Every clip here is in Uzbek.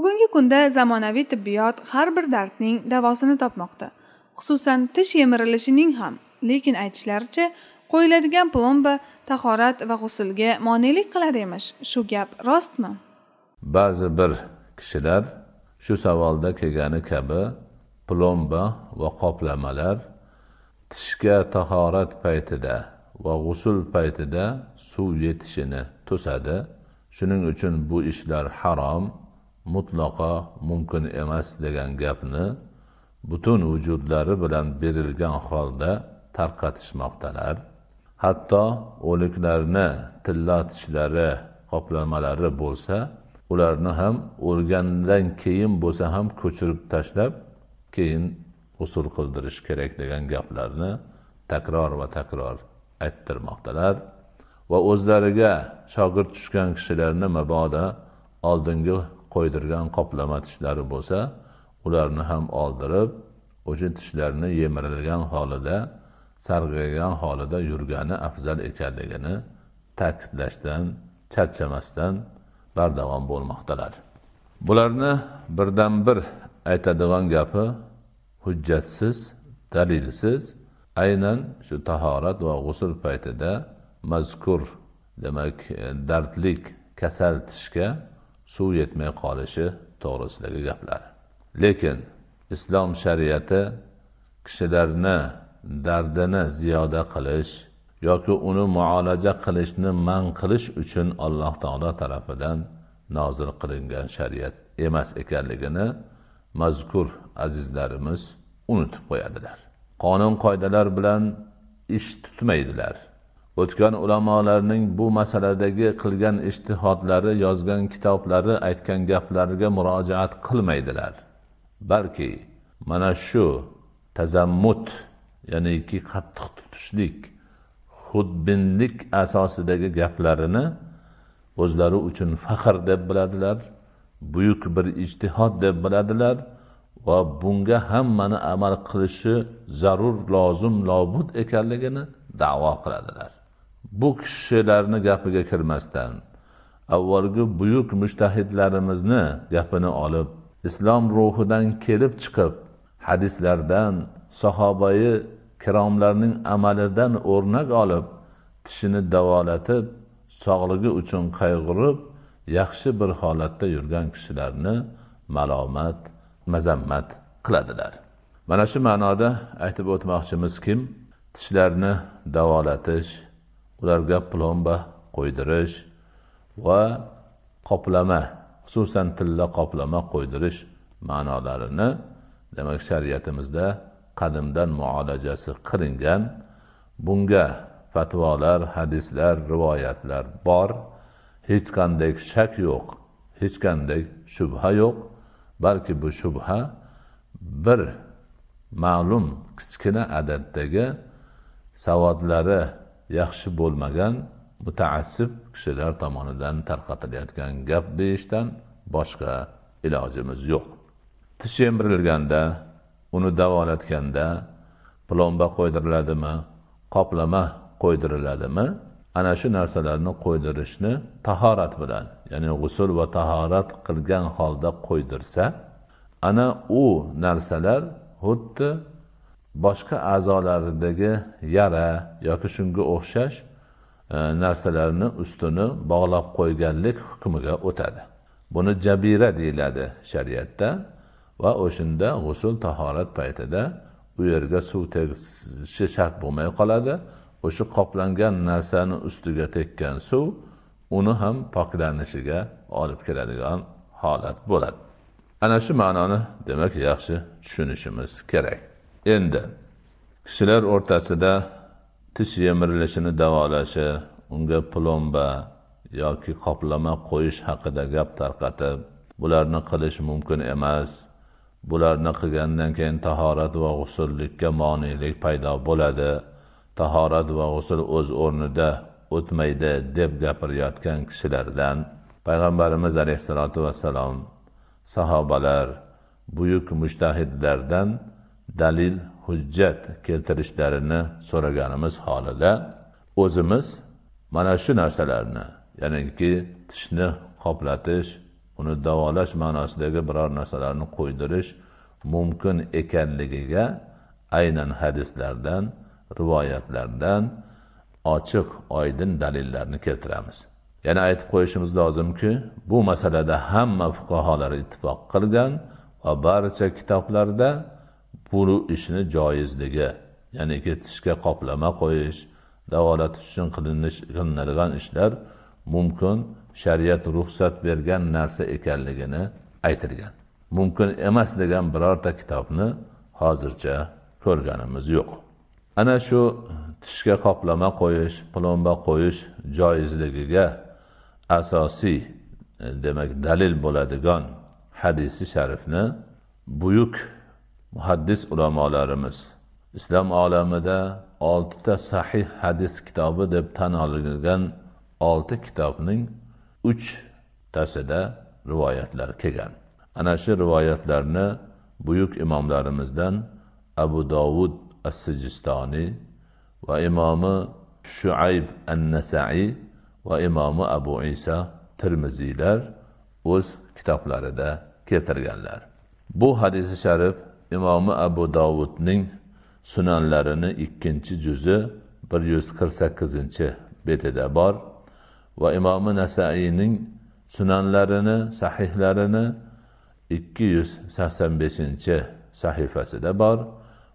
bugungi kunda zamonaviy tibbiyot har bir dardning davosini topmoqda. Xususan tish yemirilishining ham. Lekin aytishlaricha qo'yiladigan plomba tahorat va g'usulga monelik qilar emish. Shu gap rostmi? Ba'zi bir kishilar shu savolda kelgani kabi plomba va qoplamalar tishga tahorat paytida va g'usul paytida suv yetishini to'sadi. Shuning uchun bu ishlar harom. Mutlaqo mumkin emas degan gapni butun vujudlari bilan berilgan holda tarqatishmoqdalar. Hatto o'liklarni tilla tishlari qoplamalari bo'lsa ularni ham o'lgandan keyin bo'lsa ham ko'chirib tashlab keyin usul qildirish kerak degan gaplarni takror va takror ayttirmoqdalar. Va o'zlariga shogird tushgan kishilarni mabodo oldingi qo'ydirgan qoplama tishlari bo'lsa ularni ham oldirib o'sha tishlarni yemirilgan holida sarg'aygan holida yurgani afzal ekanligini ta'kidlashdan charchamasdan bardavom bo'lmoqdalar. Bularni birdan bir aytadigan gapi hujjatsiz dalilsiz aynan shu tahorat va g'usul paytida mazkur demak dardlik kasal tishga suv yetmay qolishi to'g'risidagi gaplar. Lekin islom shariati kishilarni dardini ziyoda qilish yoki uni muolaja qilishni man qilish uchun alloh taolo tarafidan nozil qilingan shariat emas ekanligini mazkur azizlarimiz unutib qo'yadilar. Qonun qoidalar bilan ish tutmaydilar. O'tgan ulamolarning bu masaladagi qilgan ishtihodlari yozgan kitoblari aytgan gaplariga murojaat qilmaydilar. Balki mana shu tazammut ya'niki qattiq tutishlik xudbinlik asosidagi gaplarini o'zlari uchun faxr deb biladilar buyuk bir ijtihod deb biladilar va bunga hammani amal qilishi zarur lozim lobud ekanligini davo qiladilar. Bu kishilarni gapiga kirmasdan avvalgi buyuk mushtahidlarimizni gapini olib islom ruhidan kelib chiqib hadislardan sahobai kiromlarning amalidan o'rnak olib tishini davolatib sog'ligi uchun qayg'urib yaxshi bir holatda yurgan kishilarni malomat mazammat qiladilar. Mana shu ma'noda aytib o'tmoqchimiz kim? Tishlarni davolatish ularga plomba qo'ydirish va qoplama xususan tilla qoplama qo'ydirish ma'nolarini demak shariatimizda qadimdan muolajasi qilingan. Bunga fatvolar hadislar rivoyatlar bor. Hech qanday shak yo'q hech qanday shubha yo'q. Balki bu shubha bir ma'lum kichkina adatdagi savodlari yaxshi bo'lmagan mutaassib kishilar tomonidan tarqatilayotgan gap deyishdan boshqa ilojimiz yo'q. Tish yemirilganda uni davolatganda plomba qo'ydiriladimi qoplama qo'ydiriladimi ana shu narsalarni qo'ydirishni tahorat bilan ya'ni g'usul va tahorat qilgan holda qo'ydirsa ana u narsalar xuddi boshqa a'zolaridagi yara yoki shunga o'xshash e, narsalarni ustini bog'lab qo'yganlik hukmiga o'tadi. Buni jabira deyiladi shariatda va o'shanda g'usul tahorat paytida u yerga suv tegishi shart bo'lmay qoladi. O'sha qoplangan narsani ustiga tekkan suv uni ham poklanishiga olib keladigan holat bo'ladi. Ana shu ma'noni demak yaxshi tushunishimiz kerak. Endi kishilar o'rtasida tish yemirilishini davolashi unga plomba yoki qoplama qo'yish haqida gap tarqatib bularni qilish mumkin emas. Bularni qilgandan keyin tahorat va g'usullikka monelik paydo bo'ladi. Tahorat va g'usul o'z o'rnida o'tmaydi deb gapirayotgan kishilardan payg'ambarimiz alayhissalotu vassalom sahobalar buyuk mushtahidlardan dalil hujjat keltirishlarini so'raganimiz holida o'zimiz mana shu narsalarni ya'niki tishni qoplatish uni davolash ma'nosidagi biror narsalarni qo'ydirish mumkin ekanligiga aynan hadislardan rivoyatlardan ochiq oydin dalillarni keltiramiz. Yana aytib qo'yishimiz lozimki bu masalada hamma fuqarolar ittifoq qilgan va barcha kitoblarda bu ishni joizligi ya'ni tishga qoplama qo'yish davolatish uchun qilinish qilinadigan ishlar mumkin shariat ruxsat bergan narsa ekanligini aytilgan. Mumkin emas degan birorta kitobni hozircha ko'rganimiz yo'q. Ana shu tishga qoplama qo'yish plomba qo'yish joizligiga asosiy demak dalil bo'ladigan hadisi sharifni buyuk muhaddis ulamolarimiz islom olamida oltita sahih hadis kitobi deb tan olingan olti kitobning uchtasida rivoyatlar kelgan. Ana shu rivoyatlarni buyuk imomlarimizdan abu dovud as sijistoniy va imomi shuayb an nasaiy va imomi abu iso termiziylar o'z kitoblarida keltirganlar. Bu hadisi sharif imomi abu dovudning sunanlarini ikkinchi juzi bir yuz qirq sakkizinchi betida bor va imomi nasaiyning sunanlarini sahihlarini ikki yuz sakson beshinchi sahifasida bor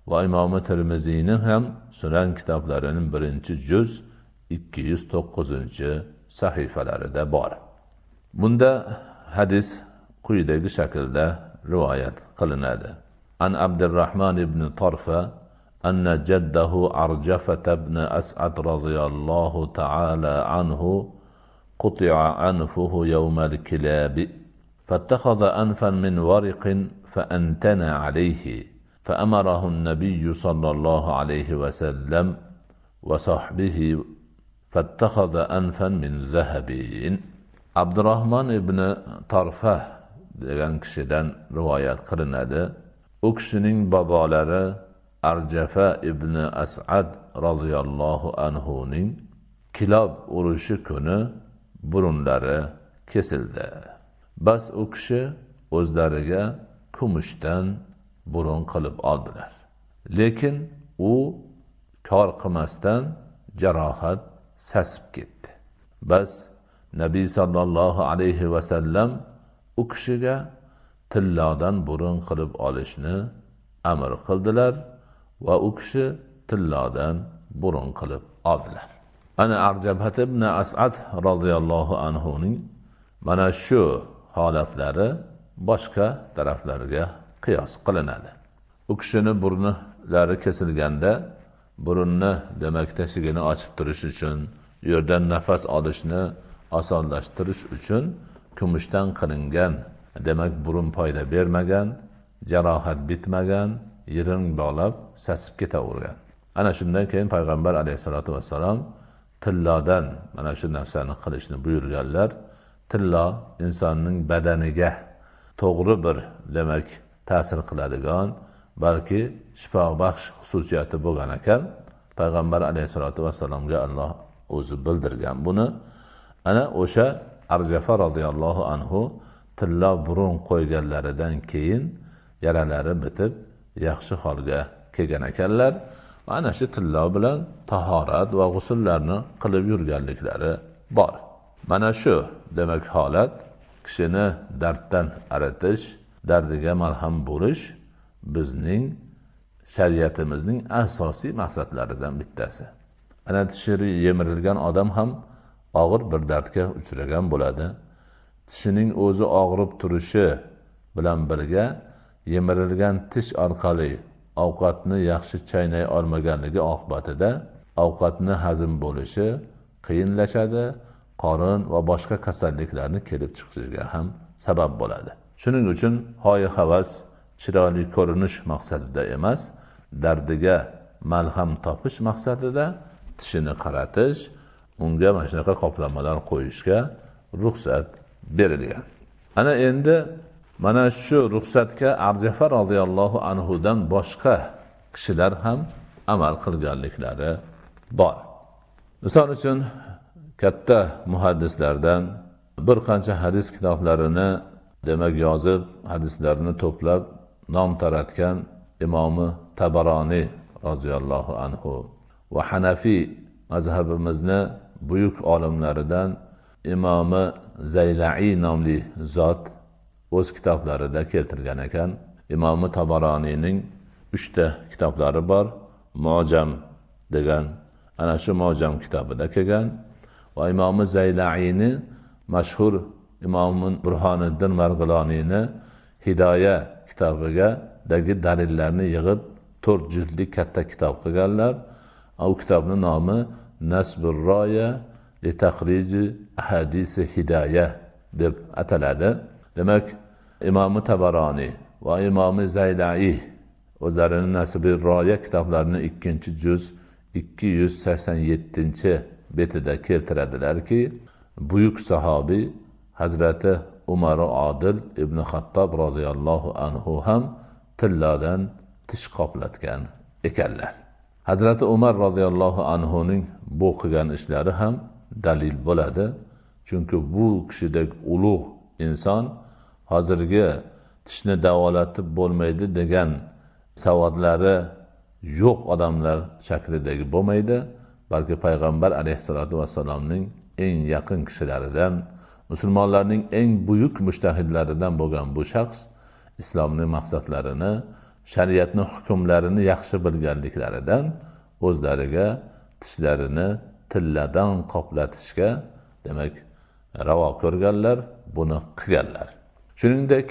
va imomi termiziyni ham sunan kitoblarining birinchi juz ikki yuz to'qqizinchi sahifalarida bor. Bunda hadis quyidagi shaklda rivoyat qilinadi. An abdurahmon ibn torfa أن جده أرجفة بن أسعد رضي الله تعالى عنه قطع أنفه يوم الكلاب فاتخذ أنفا من ورق فأنتنى عليه فأمره النبي صلى الله عليه وسلم وصحبه فاتخذ أنفا من ذهب. عبد الرحمن ibn torfa degan kishidan rivoyat qilinadi u kishining bobolari arjafa ibn asad roziyallohu anhuning kilob urushi kuni burunlari kesildi. Bas u kishi o'zlariga kumushdan burun qilib oldilar. Lekin u kor qilmasdan jarohat sasib ketdi. Bas nabiy sollallohu alayhi vasallam u kishiga tillodan burun qilib olishni amr qildilar va u kishi tillodan burun qilib oldilar. Ana arjabat ibn asad roziyallohu anhuning mana shu holatlari boshqa taraflarga qiyos qilinadi. U kishini burnilari kesilganda burunni demak teshigini ochib turish uchun u yerdan nafas olishni osonlashtirish uchun kumushdan qilingan demak burun foyda bermagan jarohat bitmagan yiring bog'lab sasib ketavergan. Ana shundan keyin payg'ambar alayhissalotu vassalom tillodan mana shu narsani qilishni buyurganlar tillo insonning badaniga to'g'ri bir demak ta'sir qiladigan balki shifobaxsh xususiyati bo'lgan ekan. Payg'ambar alayhissalotu vassalomga alloh o'zi bildirgan buni. Ana o'sha arjafa roziyallohu anhu tillo burun qo'yganlaridan keyin yaralari bitib yaxshi holga kelgan ekanlar. Ana shu tillo bilan tahorat va g'usullarni qilib yurganliklari bor. Mana shu demak holat kishini darddan aritish dardiga malham bo'lish bizning shariatimizning asosiy maqsadlaridan bittasi. Ana tishi yemirilgan odam ham og'ir bir dardga uchragan bo'ladi. Tishining o'zi og'rib turishi bilan birga yemirilgan tish orqali ovqatni yaxshi chaynay olmaganligi oqibatida ovqatni hazm bo'lishi qiyinlashadi qorin va boshqa kasalliklarni kelib chiqishiga ham sabab bo'ladi. Shuning uchun hoyi havas chiroyli ko'rinish maqsadida emas dardiga malham topish maqsadida tishini qaratish unga mana shunaqa qoplamalar qo'yishga ruxsat berilgan ana endi mana shu ruxsatga abjafar roziyallohu anhudan boshqa kishilar ham amal qilganliklari bor. Misol uchun katta muhaddislardan bir qancha hadis kitoblarini demak yozib hadislarni to'plab nom taratgan imomi tabaroniy roziyallohu anhu va hanafiy mazhabimizni buyuk olimlaridan imomi zaylaiy nomli zot o'z kitoblarida keltirgan ekan. Imomi tabaroniyning uchta kitoblari bor. Mojam degan ana shu mojam kitobida kelgan. Va imomi zaylaiyni mashhur imomi burhoniddin marg'iloniyni hidoya kitobiga dagi dalillarni yig'ib to'rt juftlik katta kitob qilganlar. U kitobni nomi nasbur roya litahriji ahadisi hidoya deb ataladi demak imomi tabaroniy va imomi zaylaiy o'zlarini nasibi roya kitoblarini ikkinchi juz ikki yuz sakson yettinchi betida keltiradilarki buyuk sahobiy hazrati umar odil ibn xattob roziyallohu anhu ham tillodan tish qoplatgan ekanlar hazrati umar roziyallohu anhuning bu qilgan ishlari ham dalil bo'ladi. Chunki bu kishidek ulug' inson hozirgi tishni davolatib bo'lmaydi degan savodlari yo'q odamlar shaklidagi bo'lmaydi. Balki payg'ambar alayhissalotu vassalomning eng yaqin kishilaridan musulmonlarning eng buyuk mushtahidlaridan bo'lgan bu shaxs islomning maqsadlarini shariatni hukmlarini yaxshi bilganliklaridan o'zlariga tishlarini tilladan qoplatishga demak ravo ko'rganlar buni qilganlar. Shuningdek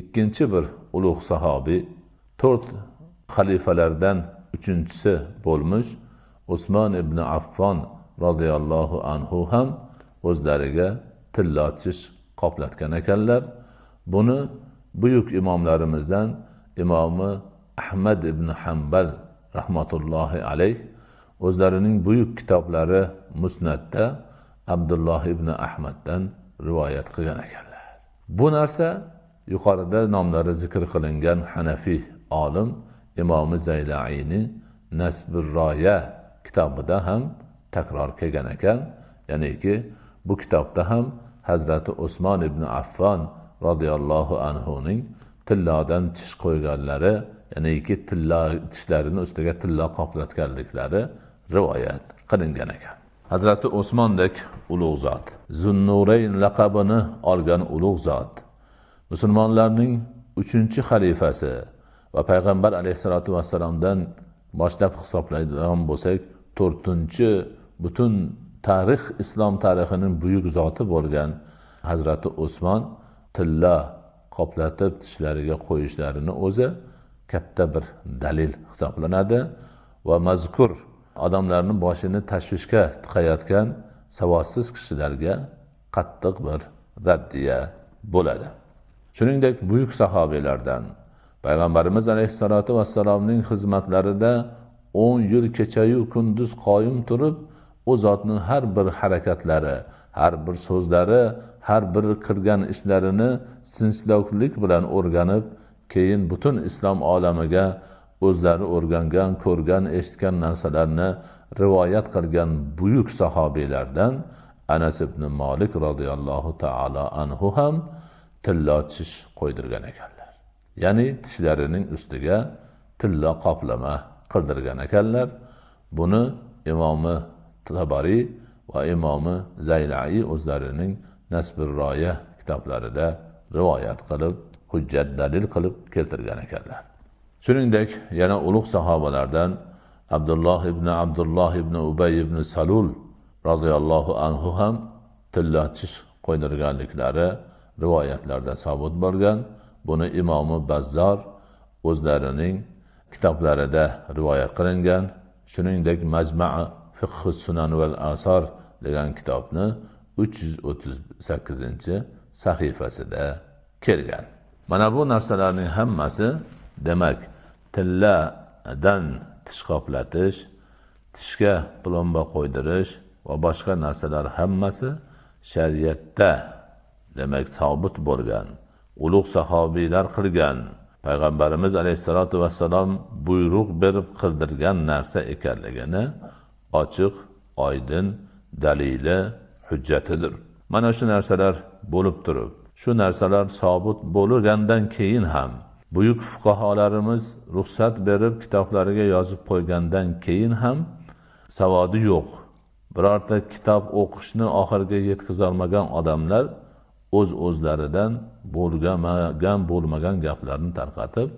ikkinchi bir ulug' sahobiy to'rt xalifalardan uchinchisi bo'lmish usmon ibn affon roziyallohu anhu ham o'zlariga tilla tish qoplatgan ekanlar. Buni buyuk imomlarimizdan imomi ahmad ibn hambal rahmatullohi alayh o'zlarining buyuk kitoblari musnatda abdulloh ibn ahmaddan rivoyat qilgan ekanlar. Bu narsa yuqorida nomlari zikr qilingan hanafiy olim imomi zaylaiyni nasbir roya kitobida ham takror kelgan ekan. Ya'niki bu kitobda ham hazrati usmon ibn affon roziyallohu anhuning tillodan tish qo'yganlari ya'niki tillo tishlarini ustiga tillo qoplatganliklari rivoyat qilingan ekan. Hazrati usmondek ulug' zot zunnurayn laqabini olgan ulug' zot musulmonlarning uchinchi xalifasi va payg'ambar alayhissalotu vassalomdan boshlab hisoblaydigan bo'lsak to'rtinchi butun tarix islom tarixining buyuk zoti bo'lgan hazrati usmon tilla qoplatib tishlariga qo'yishlarini o'zi katta bir dalil hisoblanadi va mazkur odamlarni boshini tashvishga tiqayotgan savodsiz kishilarga qattiq bir raddiya bo'ladi. Shuningdek buyuk sahobiylardan payg'ambarimiz alayhissalotu vassalomning xizmatlarida o'n yil kechayu kunduz qoyim turib u zotning har bir harakatlari har bir so'zlari har bir qilgan ishlarini sinchlovlik bilan o'rganib keyin butun islom olamiga o'zlari o'rgangan ko'rgan eshitgan narsalarni rivoyat qilgan buyuk sahobiylardan anas ibn molik roziyallohu taolo anhu ham tillo tish qo'ydirgan ekanlar. Ya'ni tishlarining ustiga tillo qoplama qildirgan ekanlar. Buni imomi tabariy va imomi zaylai o'zlarining nasbir roya kitoblarida rivoyat qilib hujjat dalil qilib keltirgan ekanlar. Shuningdek yana ulug' sahobalardan abdulloh ibn abdulloh ibn ubay ibn salul roziyallohu anhu ham tilla tish qo'ydirganliklari rivoyatlarda sobit bo'lgan. Buni imomi bazzor o'zlarining kitoblarida rivoyat qilingan. Shuningdek majmaa fiqhi sunan val asor degan kitobni uch yuz o'ttiz sakkizinchi sahifasida kelgan. Mana bu narsalarning hammasi demak tilladan tish qoplatish tishga plomba qo'ydirish va boshqa narsalar hammasi shariatda demak sobit bo'lgan ulug' sahobiylar qilgan payg'ambarimiz alayhissalotu vassalom buyruq berib qildirgan narsa ekanligini ochiq oydin dalili hujjatidir. Mana shu narsalar bo'lib turib shu narsalar sobit bo'lgandan keyin ham buyuk fuqarolarimiz ruxsat berib kitoblariga yozib qo'ygandan keyin ham savodi yo'q. Birorta kitob o'qishni oxiriga yetkazolmagan odamlar o'z uz o'zlaridan bo'lmagan bo'lmagan gaplarni tarqatib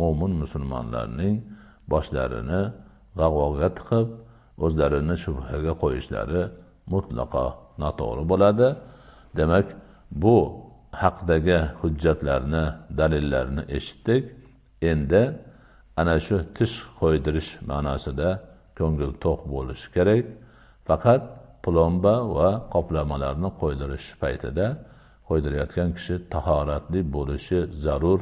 mo'min musulmonlarning boshlarini g'avg'oga tiqib o'zlarini shubhaga qo'yishlari mutlaqo noto'g'ri bo'ladi. Demak bu haqdagi hujjatlarni dalillarni eshitdik. Endi ana shu tish qo'ydirish ma'nosida ko'ngil to'q bo'lishi kerak. Faqat plomba va qoplamalarni qo'ydirish paytida qo'ydirayotgan kishi tahoratli bo'lishi zarur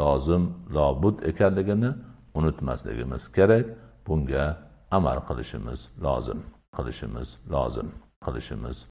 lozim lobud ekanligini unutmasligimiz kerak. Bunga amal qilishimiz lozim qilishimiz lozim qilishimiz